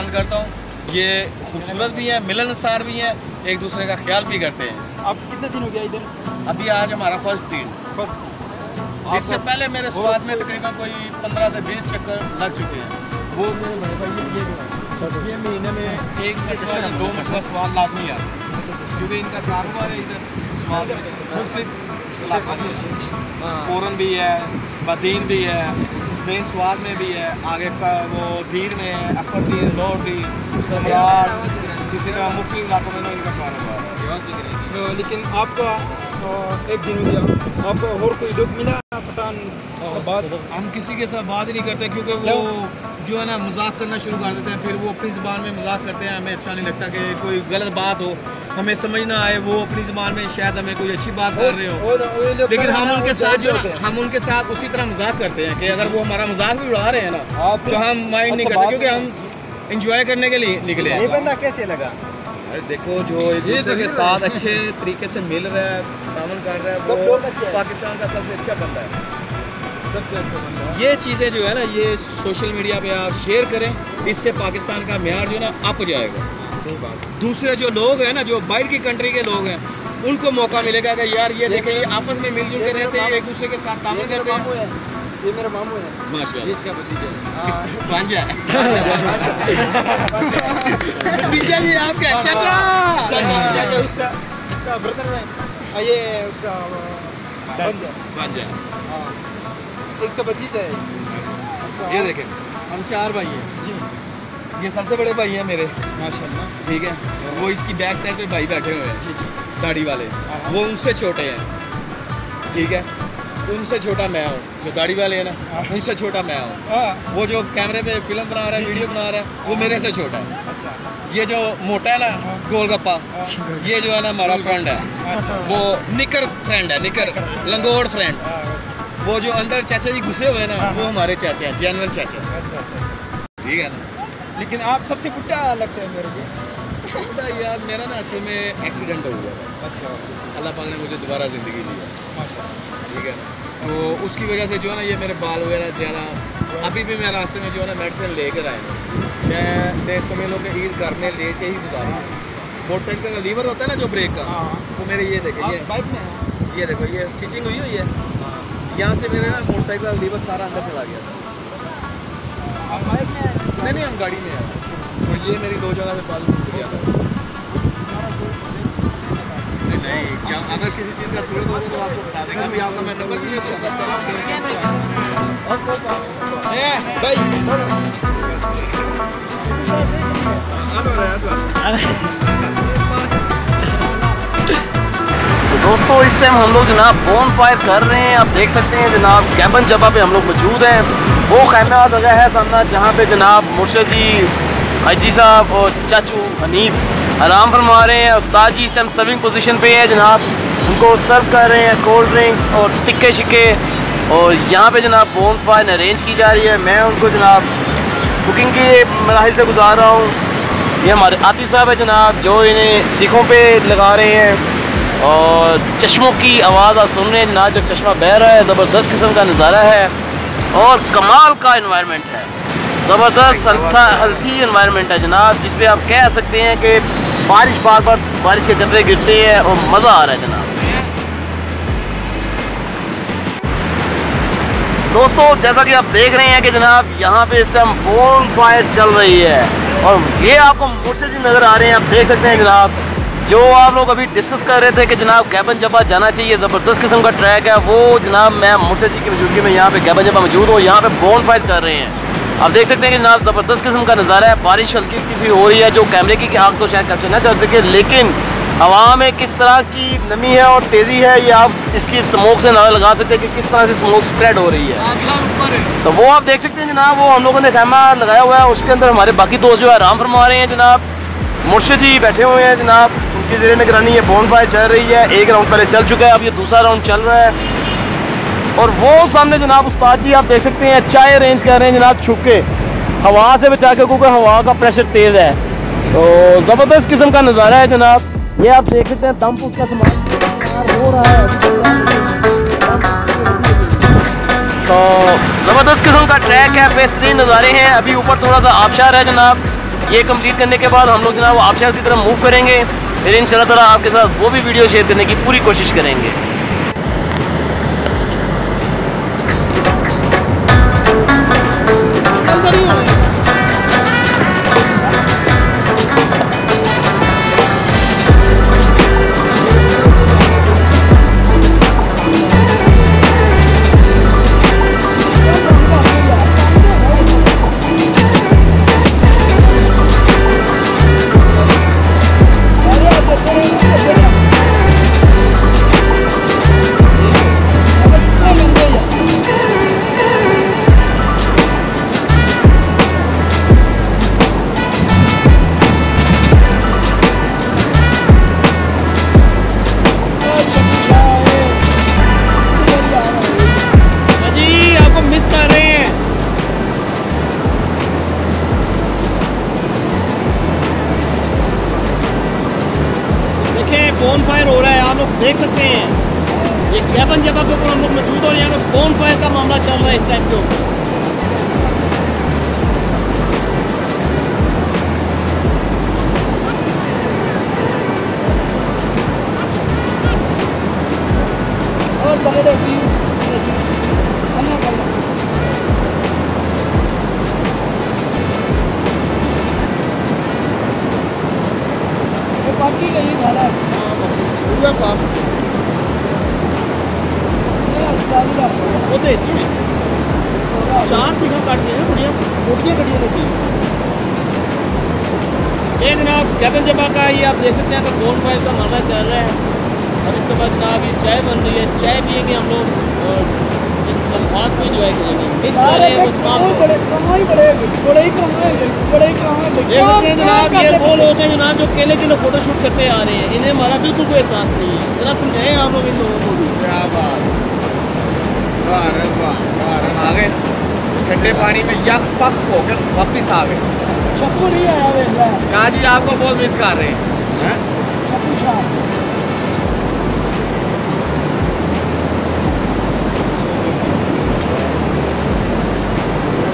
पसंद करता हूँ। ये खूबसूरत भी है मिलनसार भी है एक दूसरे का ख्याल भी करते हैं। आप कितने दिन हो गया इधर? अभी आज हमारा फ़र्स्ट दिन। बस। इससे पहले मेरे स्वाद में तकरीबन कोई पंद्रह से बीस चक्कर लग चुके हैं। वो ये महीने में एक से दो मिनट का स्वाद लाजमी आता है। क्योंकि इनका कारोबार है इधर। स्वाद में फ़ौरन भी है बदीन भी है। मेन स्वाद में भी है आगे का वो धीर में है अपर धीर लोअर धीर सम्राट किसी का मुख्य इलाकों में इनका स्वाद है तो लेकिन आपका एक दिन हो गया। आपको और कोई दुख मिला? हम किसी के साथ बात नहीं करते क्योंकि वो जो है ना मज़ाक करना शुरू कर देते हैं फिर वो अपनी ज़बान में मज़ाक करते हैं हमें अच्छा नहीं लगता कि कोई गलत बात हो। हमें समझ ना आए वो अपनी ज़बान में शायद हमें कोई अच्छी बात कर रहे हो। लेकिन हम उनके साथ जो हम उनके साथ उसी तरह मज़ाक करते हैं कि अगर वो हमारा मज़ाक भी उड़ा रहे हैं ना तो हम माइंड नहीं अच्छा, करते बात क्योंकि हम इंजॉय करने के लिए निकले कैसे लगा? अरे देखो जो एक दूसरे के साथ अच्छे तरीके से मिल रहा है तामन कर रहा है वो हैं। पाकिस्तान का सबसे अच्छा बंदा है। सबसे अच्छा बंदा ये चीज़ें जो है ना ये सोशल मीडिया पे आप शेयर करें इससे पाकिस्तान का म्यार जो है ना अप जाएगा। दूसरे जो लोग हैं ना जो बाहर की कंट्री के लोग हैं उनको मौका मिलेगा कि यार ये देखें ये आपस में मिलजुल के रहते हैं एक दूसरे के साथ तामन करते हैं। ये मेरा मामू है। माशाल्लाह। इसका भतीजा भांजा भतीजा जी आपके अच्छा अच्छा चाचा चाचा उसका उसका ब्रदर है। ये उसका भांजा हाँ। इसका भतीजा है। ये देखें। हम चार भाई हैं। जी। ये सबसे बड़े भाई हैं मेरे। माशाल्लाह। ठीक है? वो इसकी बैक साइड पे भाई बैठे हुए हैं। जी जी। दाढ़ी वाले। हाँ। वो उनसे छोटे हैं। ठीक है? उनसे छोटा मैं हूँ। जो दाढ़ी वाले हैं ना उनसे छोटा मैं हूँ। हाँ। वो जो कैमरे पे फ़िल्म बना रहा है वीडियो बना रहा है वो मेरे से छोटा है। अच्छा। ये जो मोटा है ना गोलगप्पा ये जो है ना हमारा फ्रेंड है। अच्छा। वो निकर फ्रेंड है निकर लंगोड़ फ्रेंड हाँ, वो जो अंदर चाचा जी घुसे हुए हैं ना वो हमारे चाचा हैं जनरल चाचा अच्छा अच्छा। ठीक है ना? लेकिन आप सबसे कुट्टा लगते हैं मेरे को। यार मेरा ना असल में एक्सीडेंट हो गया। था अच्छा। अल्लाह पाक ने मुझे दोबारा ज़िंदगी दी है। ठीक है? तो उसकी वजह से जो है ना ये मेरे बाल वगैरह ज़्यादा अभी भी मैं रास्ते में जो है ना मेडिसिन लेकर आया हूँ। मैं मैं समझ लो कि ईद करने लेके ही गुजारा मोटरसाइकिल का लीवर होता है ना जो ब्रेक का हाँ। वो मेरे ये देखे ये। बाइक में ये देखो ये स्टिचिंग हुई हुई है। यहाँ से मेरे ना मोटरसाइकिल का लीवर सारा अंदर चला गया। था बाइक में नहीं नहीं हम गाड़ी में आए तो ये मेरी दो जगह से गया नहीं क्या, अगर किसी चीज़ का ज़रूरत होगा तो आपको बता देंगे। अभी आपका मैं नंबर भी तो दोस्तों, इस टाइम हम लोग जनाब बोन फायर कर रहे हैं। आप देख सकते हैं जनाब कैबन जबा पे हम लोग मौजूद हैं। वो खैमा जगह है सामना, जहाँ पे जनाब मुर्शद जी हाजी साहब और चाचू हनीफ आराम फरमा रहे हैं। उस्ताद जी, इस टाइम सर्विंग पोजीशन पे है जनाब। उनको सर्व कर रहे हैं कोल्ड ड्रिंक्स और टिक्के शिक्के और यहाँ पे जनाब बोन फायर अरेंज की जा रही है। मैं उनको जनाब कुकिंग के मराहल से गुजार रहा हूँ। ये हमारे आतिफ साहब है जनाब, जो इन्हें सीखों पे लगा रहे हैं। और चश्मों की आवाज़ आप सुन रहे हैं। जनाब जब चश्मा बह रहा है, ज़बरदस्त किस्म का नज़ारा है। और कमाल का इन्वायरमेंट है। ज़बरदस्त हल्का, हल्की इन्वायरमेंट है जनाब जिस पे आप कह सकते हैं कि बारिश बार बार, बारिश के कतरे गिरते हैं और मज़ा आ रहा है जनाब। दोस्तों, जैसा कि आप देख रहे हैं कि जनाब, यहाँ पे इस टाइम बोन फायर चल रही है। और ये आपको मुझसे जी नज़र आ रहे हैं, आप देख सकते हैं जनाब, जो आप लोग अभी डिस्कस कर रहे थे कि जनाब गैबन जबा जाना चाहिए, ज़बरदस्त किस्म का ट्रैक है, वो जनाब मैं मुर्शद जी की मौजूदगी में यहाँ पे गैबन जबा मौजूद हूँ, यहाँ पे बोन फायर कर रहे हैं। आप देख सकते हैं कि जनाब ज़बरदस्त किस्म का नज़ारा है। बारिश हल्की किसी हो रही है जो कैमरे की आग तो शायद कैप्चर ना कर सके। लेकिन हवा में किस तरह की नमी है और तेज़ी है ये आप इसकी स्मोक से अंदाज़ा लगा सकते हैं कि किस तरह से स्मोक स्प्रेड हो रही है। तो वो आप देख सकते हैं जनाब वो हम लोगों ने कैमरा लगाया हुआ है। उसके अंदर हमारे बाकी दोस्त जो है आराम फरमा रहे हैं जनाब। मुर्शिद जी बैठे हुए हैं जनाब। उनकी जेर निगरानी ये बोन फायर चल रही है। एक राउंड पहले चल चुका है अब ये दूसरा राउंड चल रहा है। और वो सामने जनाब उस्ताद जी, आप देख सकते हैं चाय अरेंज कर रहे हैं जनाब छुप के हवा से बचा के क्योंकि हवा का प्रेशर तेज़ है। तो ज़बरदस्त किस्म का नज़ारा है जनाब। ये आप देख सकते हैं दम उसका हो रहा है। तो ज़बरदस्त किस्म का ट्रैक है, बेहतरीन नज़ारे हैं। अभी ऊपर थोड़ा सा आबशार है जनाब। ये कंप्लीट करने के बाद हम लोग जनाब आबशार की तरफ़ मूव करेंगे। फिर इन आपके साथ वो भी वीडियो शेयर करने की पूरी कोशिश करेंगे। बोन फायर हो रहा है, आप लोग देख सकते हैं। ये कैबन जगह के ऊपर हम लोग मौजूद और यहाँ पे बोन फायर का मामला चल रहा है इस टाइम के ऊपर Tamam. वो बढ़िया बढ़िया बढ़िया नहीं ये जनाब कैप्टन जबा का ये आप देख सकते हैं तो फ़ोन फाइव का मामला चल रहा है और इसके बाद जनाब ये चाय बन रही है, चाय पियेंगे हम लोग और बड़े ही जनाब ये वो लोग हैं जनाब जो केले किलो फ़ोटो शूट करते आ रहे हैं। इन्हें हमारा बिल्कुल कोई एहसास नहीं है। जरा समझाएँ आप लोग इन लोगों को भी। क्या बात। आ गए। ठंडे पानी में यक पक होकर वापिस आ गए। चप्पू नहीं आया शाह जी आपको बहुत मिस कर रहे हैं चप्पू शाह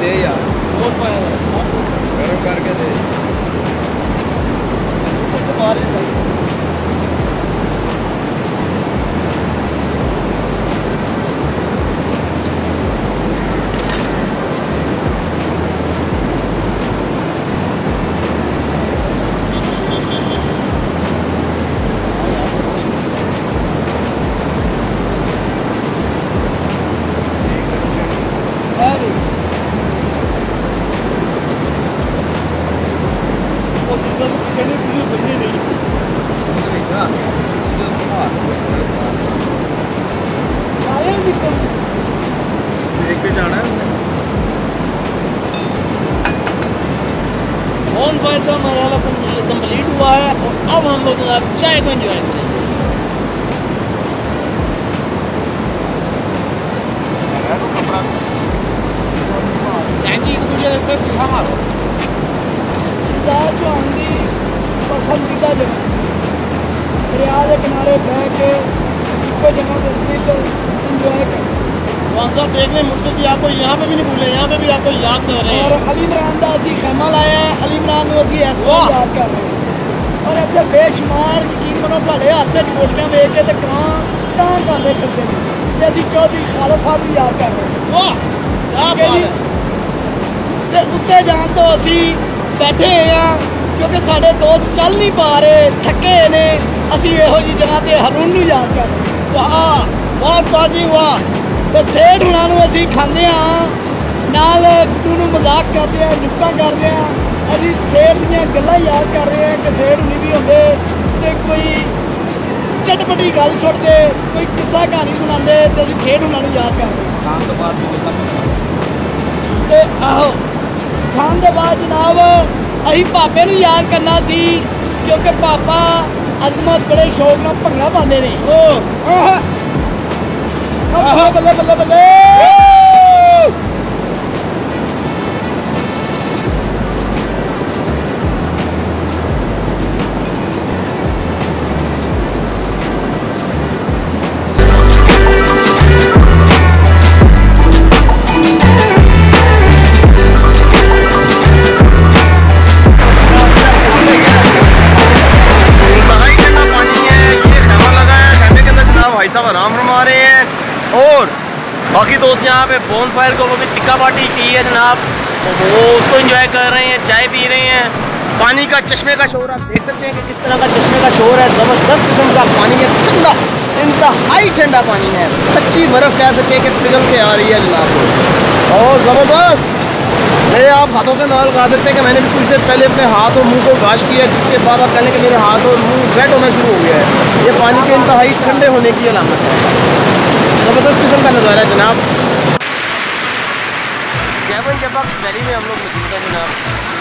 दे यार कौन पाया गर्म करके दे मारे भाई देख के जाना है हमने फ़ोन फ़ाइल का मरहला कंप्लीट हुआ है और अब हम लोग जनाब चाय को एंजॉय करें पसंदीदा जगह। दरिया के किनारे बह के इको जगह से इंजॉय करें। देख रहे मुझसे कि आपको यहाँ पे भी नहीं भूले यहाँ पे भी आपको याद कर। रहे हैं और अली इमरान का असी खेमा लाया है अली इमरान को असी ऐसा याद कर रहे हैं। ਔਰ ਇੱਥੇ ਬੇਸ਼ੁਮਾਰ ਯਕੀਨ ਕਰੋ ਸਾਡੇ ਹੱਥ 'ਚ ਕੋਟੀਆਂ ਵੇਖ ਕੇ ਤੇ ਕਾਂ ਕਾਂ ਕਰਦੇ ਫਿਰਦੇ ਨੇ ਤੇ ਅਸੀਂ ਚੌਧਰੀ ਖਾਲਦ ਸਾਹਿਬ ਨੂੰ ਯਾਦ ਕਰ ਰਹੇ ਹਾਂ ਵਾਹ ਕੀ ਬਾਤ ਹੈ ਤੇ ਉੱਤੇ ਜਾਣ ਤੋਂ ਅਸੀਂ ਬੈਠੇ ਹੋਏ ਹਾਂ ਕਿਉਂਕਿ ਸਾਡੇ ਦੋਸਤ ਚੱਲ ਨਹੀਂ ਪਾ ਰਹੇ ਥੱਕੇ ਹੋਏ ਨੇ ਅਸੀਂ ਇਹੋ ਜੀ ਜਗ੍ਹਾ ਤੇ ਹਰੂਨ ਨੂੰ ਯਾਦ ਕਰ ਰਹੇ ਹਾਂ ਵਾਹ ਵਾਹ ਵਾਹ ਜੀ ਵਾਹ ਤੇ ਸੇਠ ਹੁਣਾਂ ਨੂੰ ਅਸੀਂ ਖਾਂਦੇ ਹਾਂ ਨਾਲ ਗੁੱਡੂ ਨੂੰ ਮਜ਼ਾਕ ਕਰਦੇ ਆ ਨੁਕਤਾ ਕਰਦੇ ਆ ਅਸੀਂ ਸੇਠ ਦੀਆਂ ਗੱਲਾਂ ਯਾਦ ਕਰ ਰਹੇ ਹਾਂ ਕਿ ਸੇਠ ਨਹੀਂ ਵੀ ਹੁੰਦੇ ਤੇ ਕੋਈ ਚਟਪਟੀ ਗੱਲ ਛੱਡਦੇ ਕੋਈ ਕਿੱਸਾ ਕਹਾਣੀ ਸੁਣਾਉਂਦੇ ਤੇ ਅਸੀਂ ਸੇਠ ਉਹਨਾਂ ਨੂੰ ਯਾਦ ਕਰਦੇ ਖਾਣ ਤੋਂ ਬਾਅਦ ਦੀ ਗੱਲਾਂ ਤੇ ਆਹੋ ਖਾਣ ਤੋਂ ਬਾਅਦ ਜਨਾਬ ਅਸੀਂ ਪਾਪੇ ਨੂੰ ਯਾਦ ਕਰਨਾ ਸੀ ਕਿਉਂਕਿ ਪਾਪਾ ਅਜ਼ਮਤ ਬੜੇ ਸ਼ੌਕ ਨਾਲ ਭੰਗੜਾ ਪਾਉਂਦੇ ਨੇ। ਉਹ ਆਹ। ਬੱਲੇ ਬੱਲੇ ਬੱਲੇ। यहाँ पे बोन फायर को भी टिक्का पार्टी की है जनाब। वो उसको एंजॉय कर रहे हैं, चाय पी रहे हैं। पानी का चश्मे का शोर आप देख सकते हैं कि किस तरह का चश्मे का शोर है। ज़बरदस्त किस्म का पानी है, ठंडा इंतहाई ठंडा पानी है। कच्ची बर्फ़ कह सकते हैं कि पिघल के आ रही है जनाब। और ज़बरदस्त। मेरे आप हाथों के नाल खा सकते हैं कि मैंने भी कुछ देर पहले अपने हाथ और मुँह को वाश किया जिसके बाद आप कहने के मेरे हाथ और मुँह रेड होना शुरू हो गया है। ये पानी के इंतहाई ठंडे होने की अलामत है। ज़बरदस्त किस्म का नज़ारा है जनाब। कैबन आप वैली में हम लोग जनाब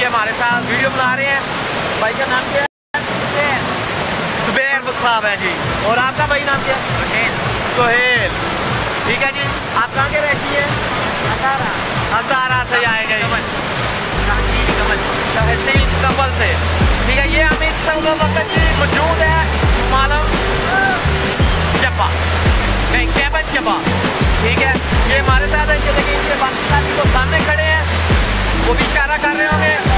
ये हमारे साथ वीडियो बना रहे हैं। भाई का नाम क्या है? सुबैर साहब है जी। और आपका भाई नाम क्या? है सोहेल। सोहेल। ठीक है जी। आप कहाँ के रहती हैं? हजारा हजारा से आएँगे तहसील कबल से। ठीक है ये अमित संघ वक्त जी मौजूद है। मालम। चपा। नहीं कैबन चपा। ठीक है ये हमारे साथ है। देखिए इनके बाकी साथी को सामने खड़े हैं वो भी इशारा कर रहे होंगे।